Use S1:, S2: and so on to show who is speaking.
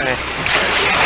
S1: 哎？